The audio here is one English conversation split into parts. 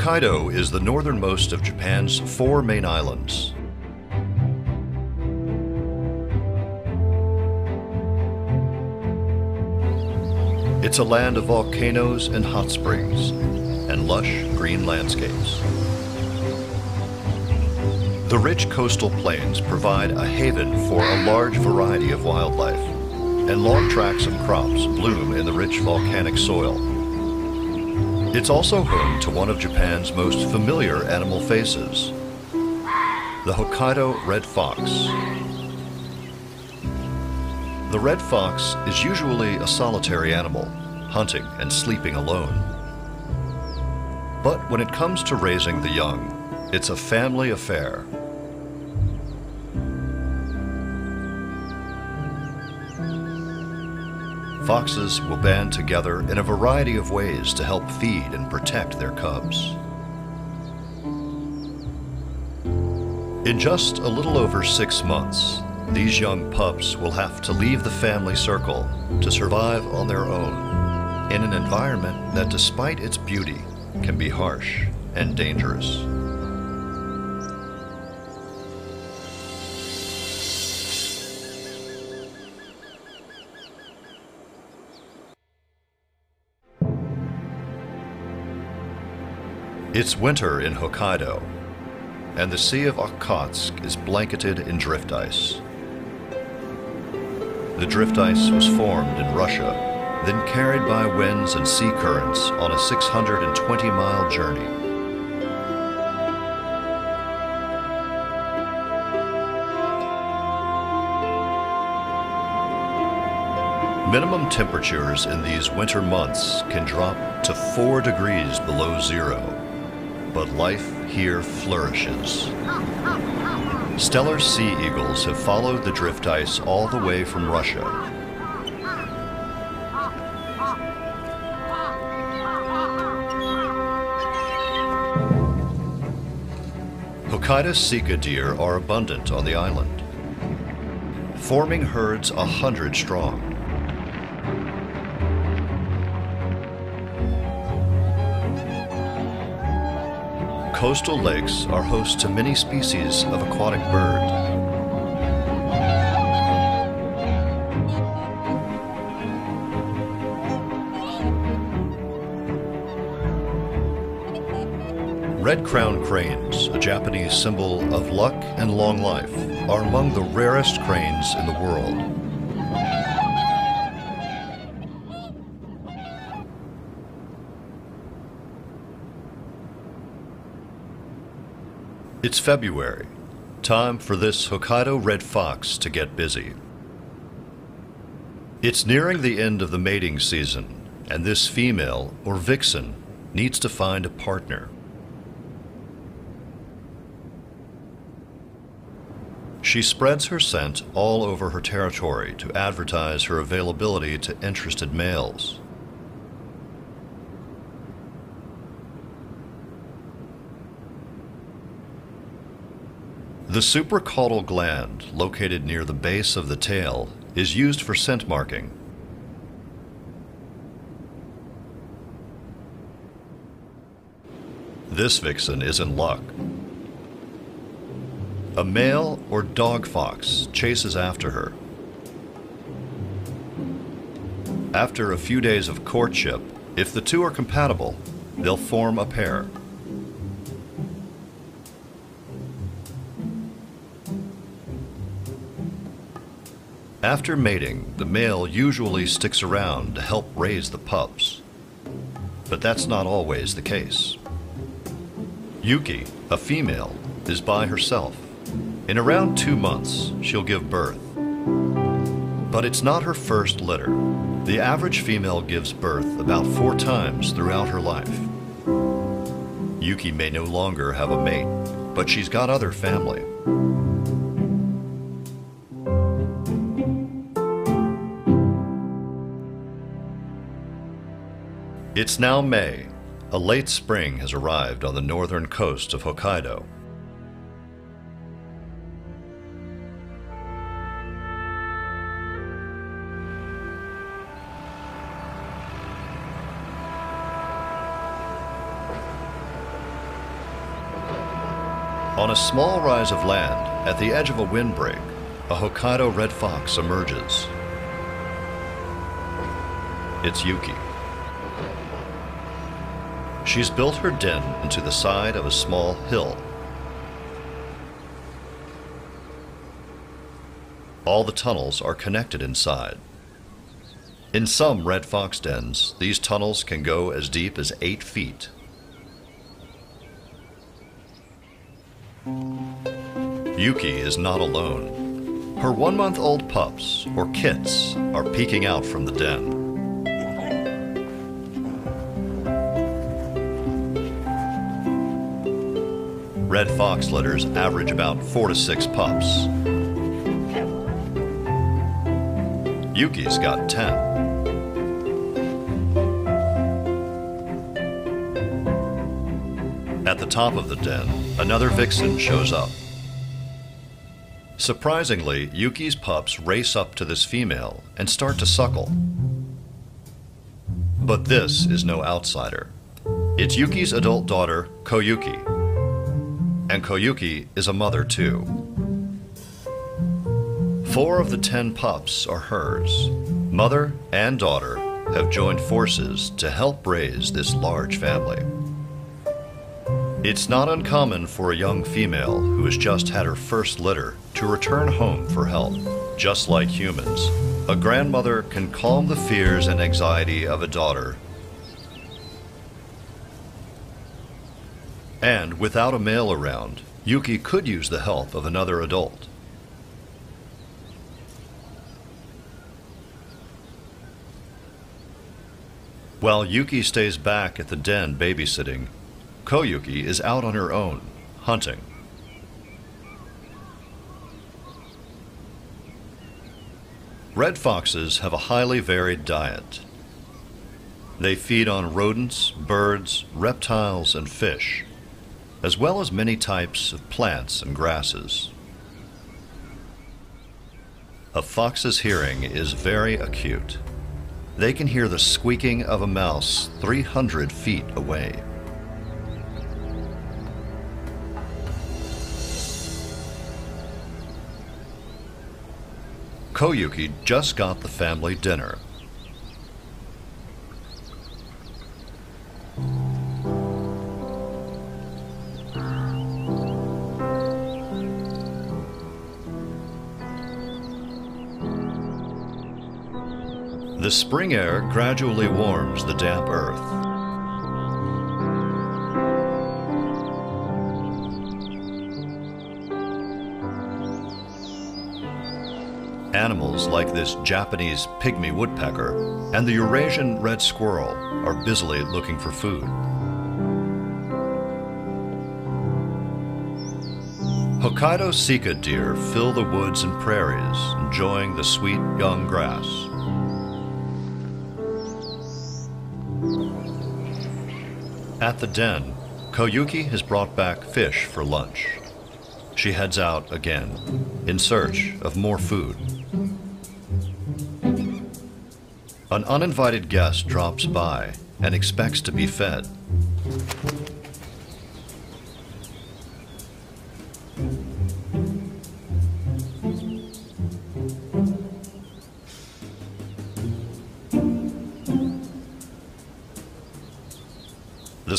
Hokkaido is the northernmost of Japan's four main islands. It's a land of volcanoes and hot springs and lush green landscapes. The rich coastal plains provide a haven for a large variety of wildlife, and long tracts of crops bloom in the rich volcanic soil. It's also home to one of Japan's most familiar animal faces, the Hokkaido red fox. The red fox is usually a solitary animal, hunting and sleeping alone. But when it comes to raising the young, it's a family affair. Foxes will band together in a variety of ways to help feed and protect their cubs. In just a little over six months, these young pups will have to leave the family circle to survive on their own in an environment that, despite its beauty, can be harsh and dangerous. It's winter in Hokkaido, and the Sea of Okhotsk is blanketed in drift ice. The drift ice was formed in Russia, then carried by winds and sea currents on a 620 mile journey. Minimum temperatures in these winter months can drop to 4 degrees below zero, but life here flourishes. Steller sea eagles have followed the drift ice all the way from Russia. Hokkaido sika deer are abundant on the island, forming herds a hundred strong. Coastal lakes are host to many species of aquatic bird. Red crowned cranes, a Japanese symbol of luck and long life, are among the rarest cranes in the world. It's February, time for this Hokkaido red fox to get busy. It's nearing the end of the mating season, and this female, or vixen, needs to find a partner. She spreads her scent all over her territory to advertise her availability to interested males. The supracaudal gland, located near the base of the tail, is used for scent marking. This vixen is in luck. A male or dog fox chases after her. After a few days of courtship, if the two are compatible, they'll form a pair. After mating, the male usually sticks around to help raise the pups. But that's not always the case. Yuki, a female, is by herself. In around two months, she'll give birth. But it's not her first litter. The average female gives birth about four times throughout her life. Yuki may no longer have a mate, but she's got other family. It's now May. A late spring has arrived on the northern coast of Hokkaido. On a small rise of land, at the edge of a windbreak, a Hokkaido red fox emerges. It's Yuki. She's built her den into the side of a small hill. All the tunnels are connected inside. In some red fox dens, these tunnels can go as deep as 8 feet. Yuki is not alone. Her one month old pups, or kits, are peeking out from the den. Red fox litters average about four to six pups. Yuki's got 10. At the top of the den, another vixen shows up. Surprisingly, Yuki's pups race up to this female and start to suckle. But this is no outsider. It's Yuki's adult daughter, Koyuki. And Koyuki is a mother too. Four of the ten pups are hers. Mother and daughter have joined forces to help raise this large family. It's not uncommon for a young female who has just had her first litter to return home for help. Just like humans, a grandmother can calm the fears and anxiety of a daughter. And without a male around, Yuki could use the help of another adult. While Yuki stays back at the den babysitting, Koyuki is out on her own, hunting. Red foxes have a highly varied diet. They feed on rodents, birds, reptiles, and fish, as well as many types of plants and grasses. A fox's hearing is very acute. They can hear the squeaking of a mouse 300 feet away. Koyuki just got the family dinner. The spring air gradually warms the damp earth. Animals like this Japanese pygmy woodpecker and the Eurasian red squirrel are busily looking for food. Hokkaido sika deer fill the woods and prairies, enjoying the sweet young grass. The den, Koyuki has brought back fish for lunch. She heads out again, in search of more food. An uninvited guest drops by and expects to be fed.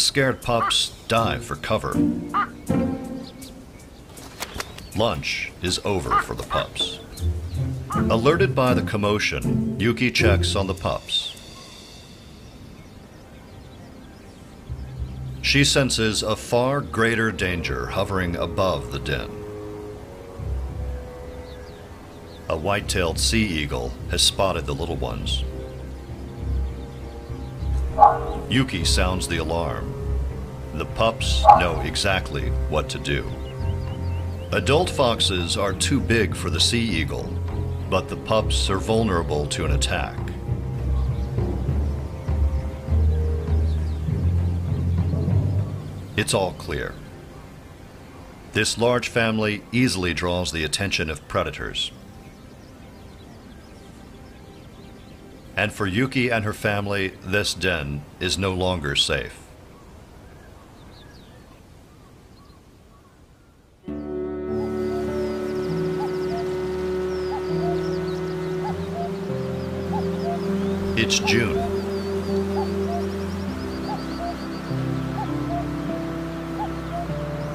Scared pups dive for cover. Lunch is over for the pups. Alerted by the commotion, Yuki checks on the pups. She senses a far greater danger hovering above the den. A white-tailed sea eagle has spotted the little ones. Yuki sounds the alarm. The pups know exactly what to do. Adult foxes are too big for the sea eagle, but the pups are vulnerable to an attack. It's all clear. This large family easily draws the attention of predators. And for Yuki and her family, this den is no longer safe. It's June.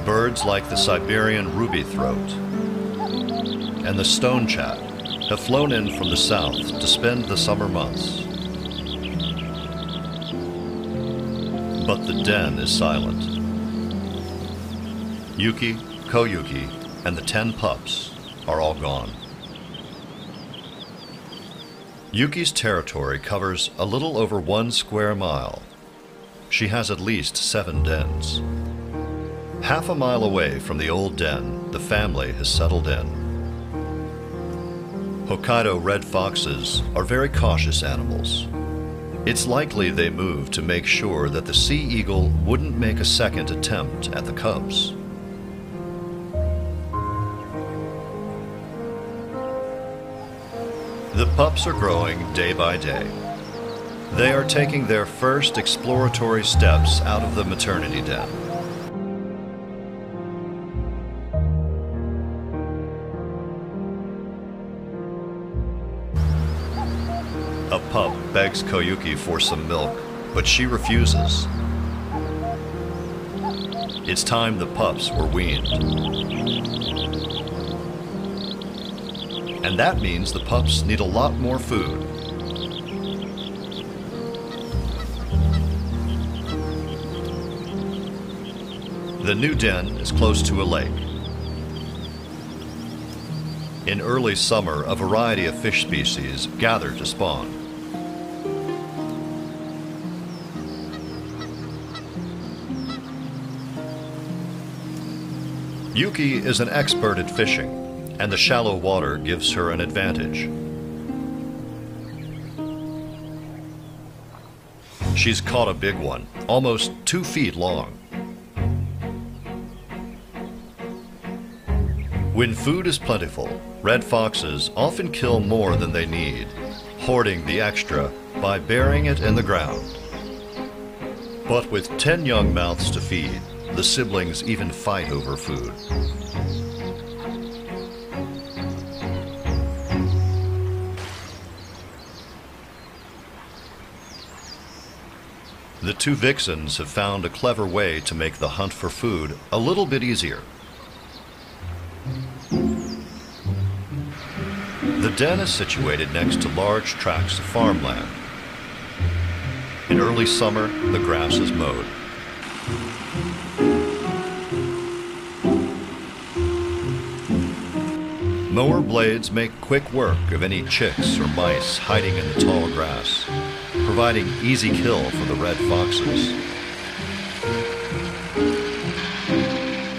Birds like the Siberian rubythroat and the stonechat have flown in from the south to spend the summer months. But the den is silent. Yuki, Koyuki, and the ten pups are all gone. Yuki's territory covers a little over one square mile. She has at least seven dens. Half a mile away from the old den, the family has settled in. Hokkaido red foxes are very cautious animals. It's likely they moved to make sure that the sea eagle wouldn't make a second attempt at the cubs. The pups are growing day by day. They are taking their first exploratory steps out of the maternity den. Begs Koyuki for some milk, but she refuses. It's time the pups were weaned. And that means the pups need a lot more food. The new den is close to a lake. In early summer, a variety of fish species gather to spawn. Yuki is an expert at fishing, and the shallow water gives her an advantage. She's caught a big one, almost two feet long. When food is plentiful, red foxes often kill more than they need, hoarding the extra by burying it in the ground. But with 10 young mouths to feed, the siblings even fight over food. The two vixens have found a clever way to make the hunt for food a little bit easier. The den is situated next to large tracts of farmland. In early summer, the grass is mowed. Mower blades make quick work of any chicks or mice hiding in the tall grass, providing easy kill for the red foxes.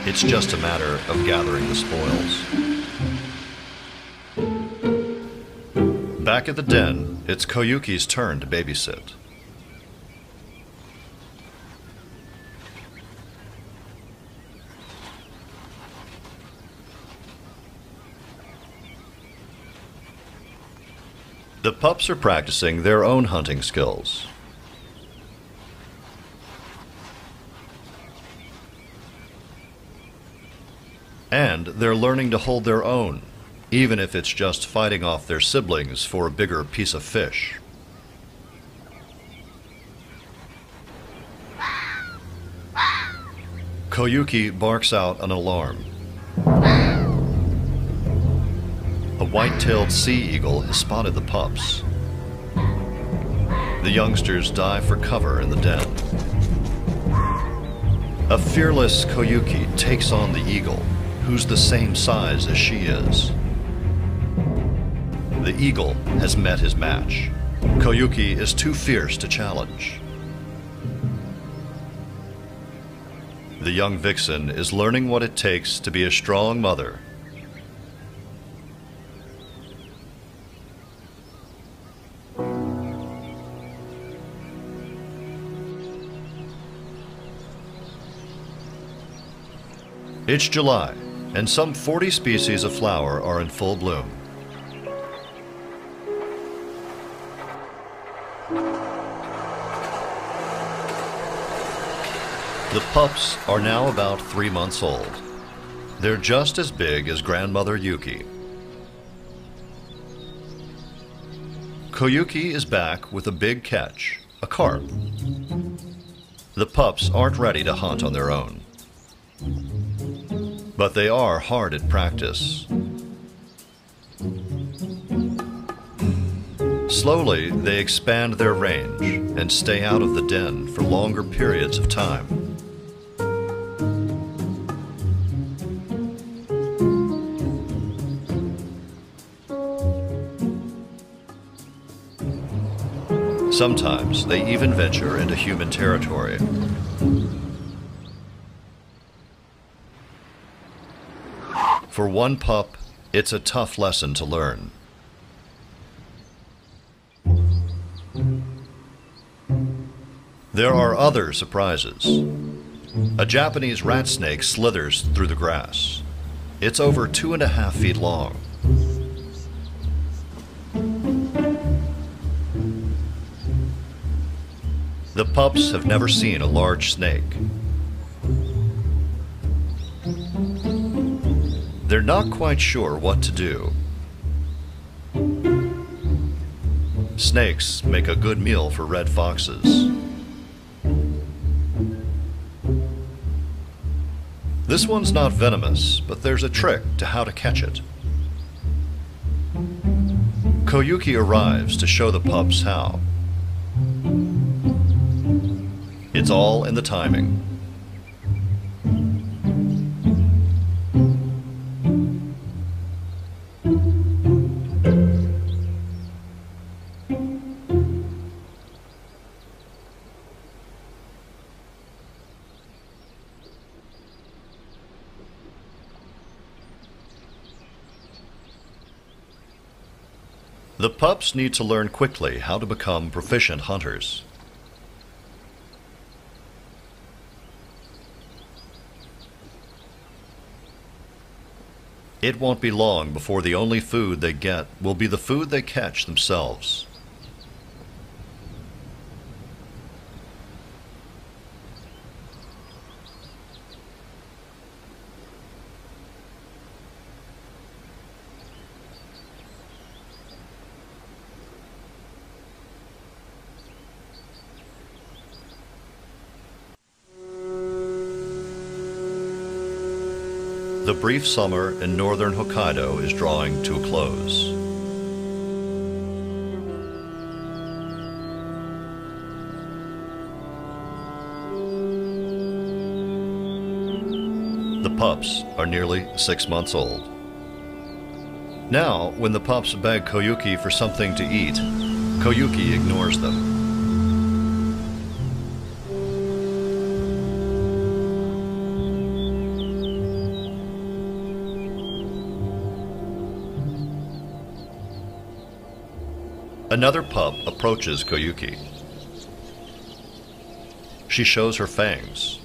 It's just a matter of gathering the spoils. Back at the den, it's Koyuki's turn to babysit. Pups are practicing their own hunting skills. And they're learning to hold their own, even if it's just fighting off their siblings for a bigger piece of fish. Koyuki barks out an alarm. White-tailed sea eagle has spotted the pups. The youngsters dive for cover in the den. A fearless Koyuki takes on the eagle, who's the same size as she is. The eagle has met his match. Koyuki is too fierce to challenge. The young vixen is learning what it takes to be a strong mother It's July, and some 40 species of flower are in full bloom. The pups are now about three months old. They're just as big as grandmother Yuki. Koyuki is back with a big catch, a carp. The pups aren't ready to hunt on their own. But they are hard at practice. Slowly, they expand their range and stay out of the den for longer periods of time. Sometimes they even venture into human territory. For one pup, it's a tough lesson to learn. There are other surprises. A Japanese rat snake slithers through the grass. It's over two and a half feet long. The pups have never seen a large snake. They're not quite sure what to do. Snakes make a good meal for red foxes. This one's not venomous, but there's a trick to how to catch it. Koyuki arrives to show the pups how. It's all in the timing. Need to learn quickly how to become proficient hunters. It won't be long before the only food they get will be the food they catch themselves. Brief summer in northern Hokkaido is drawing to a close. The pups are nearly six months old. Now, when the pups beg Koyuki for something to eat, Koyuki ignores them. Another pup approaches Koyuki. She shows her fangs.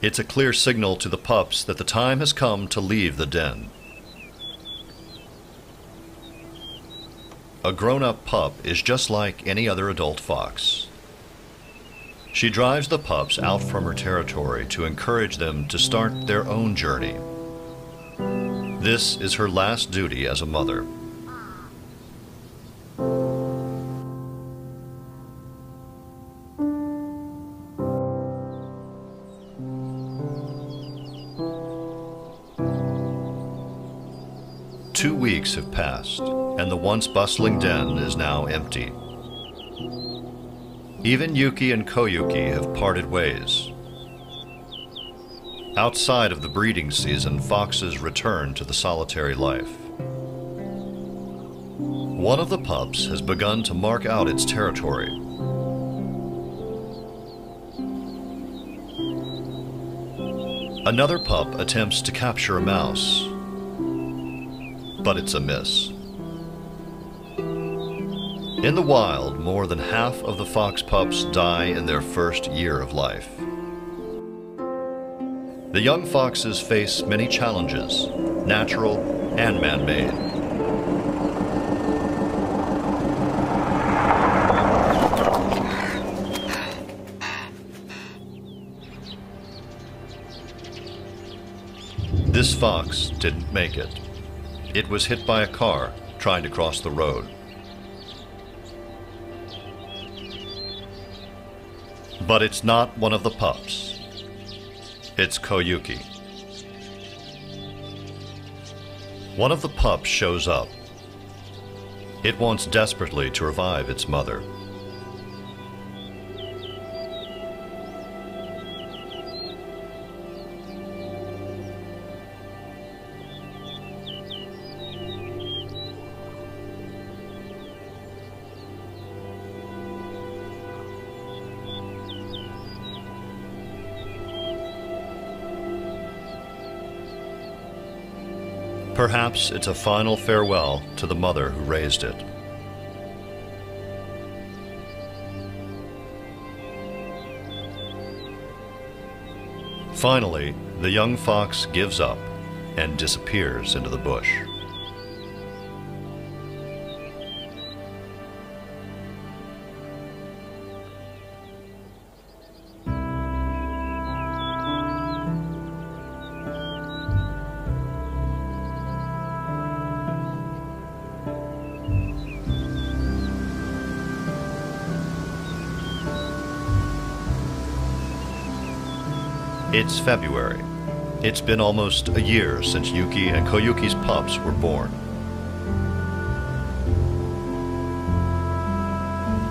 It's a clear signal to the pups that the time has come to leave the den. A grown-up pup is just like any other adult fox. She drives the pups out from her territory to encourage them to start their own journey. This is her last duty as a mother. Two weeks have passed, and the once bustling den is now empty. Even Yuki and Koyuki have parted ways. Outside of the breeding season, foxes return to the solitary life. One of the pups has begun to mark out its territory. Another pup attempts to capture a mouse, but it's a miss. In the wild, more than half of the fox pups die in their first year of life. The young foxes face many challenges, natural and man-made. This fox didn't make it. It was hit by a car trying to cross the road. But it's not one of the pups. It's Koyuki. One of the pups shows up. It wants desperately to revive its mother. Perhaps it's a final farewell to the mother who raised it. Finally, the young fox gives up and disappears into the bush. It's February. It's been almost a year since Yuki and Koyuki's pups were born.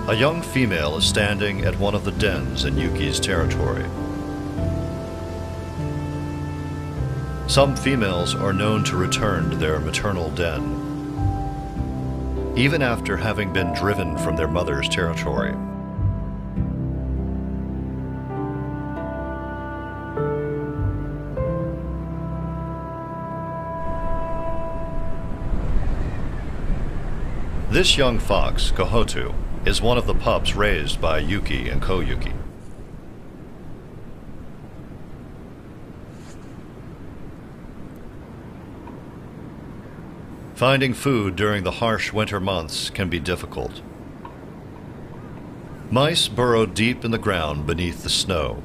A young female is standing at one of the dens in Yuki's territory. Some females are known to return to their maternal den, even after having been driven from their mother's territory. This young fox, Kohotu, is one of the pups raised by Yuki and Koyuki. Finding food during the harsh winter months can be difficult. Mice burrow deep in the ground beneath the snow,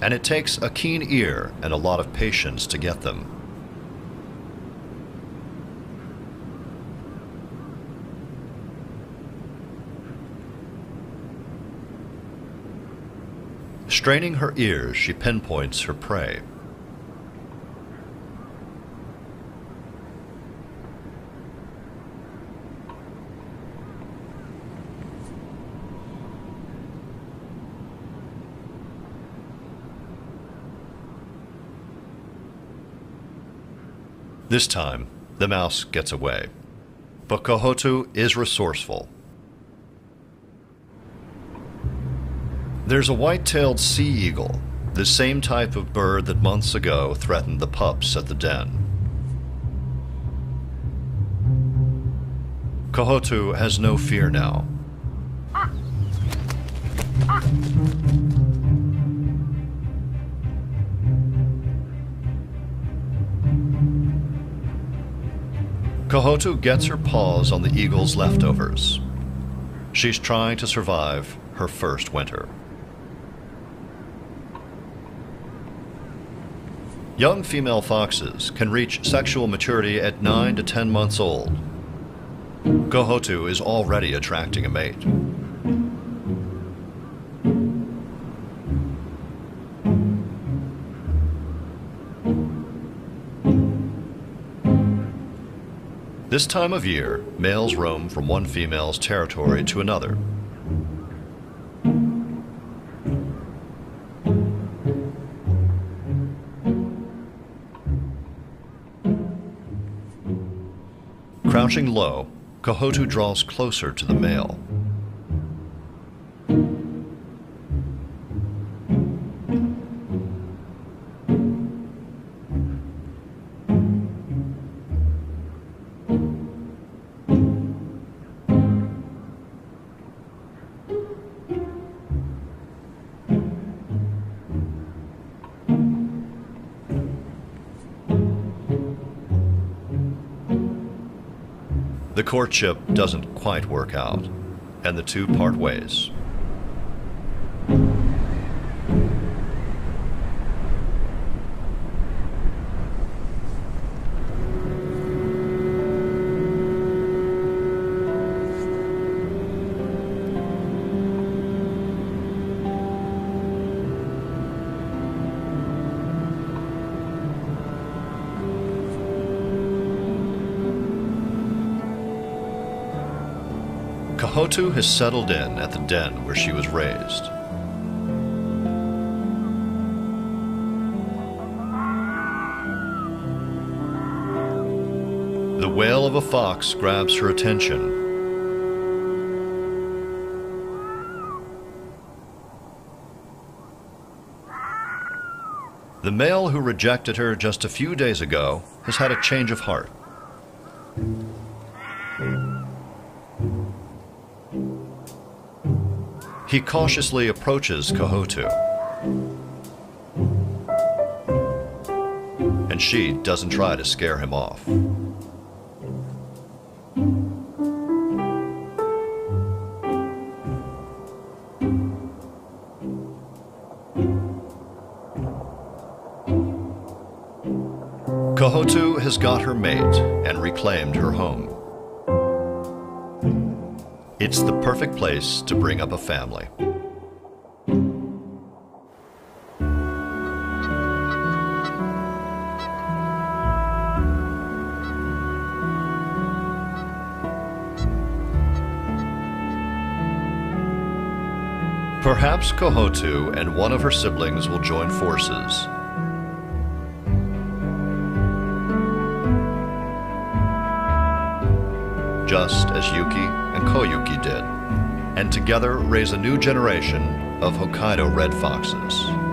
and it takes a keen ear and a lot of patience to get them. Straining her ears, she pinpoints her prey. This time, the mouse gets away. But Kohotu is resourceful. There's a white-tailed sea eagle, the same type of bird that months ago threatened the pups at the den. Kohotu has no fear now. Kohotu gets her paws on the eagle's leftovers. She's trying to survive her first winter. Young female foxes can reach sexual maturity at 9 to 10 months old. Kohotu is already attracting a mate. This time of year, males roam from one female's territory to another. Crouching low, Kohotu draws closer to the male. Courtship doesn't quite work out, and the two part ways. Kohotu has settled in at the den where she was raised. The wail of a fox grabs her attention. The male who rejected her just a few days ago has had a change of heart. He cautiously approaches Kohotu. And she doesn't try to scare him off. Kohotu has got her mate and reclaimed her home. It's the perfect place to bring up a family. Perhaps Kohotu and one of her siblings will join forces just as Yuki and Koyuki did, and together raise a new generation of Hokkaido red foxes.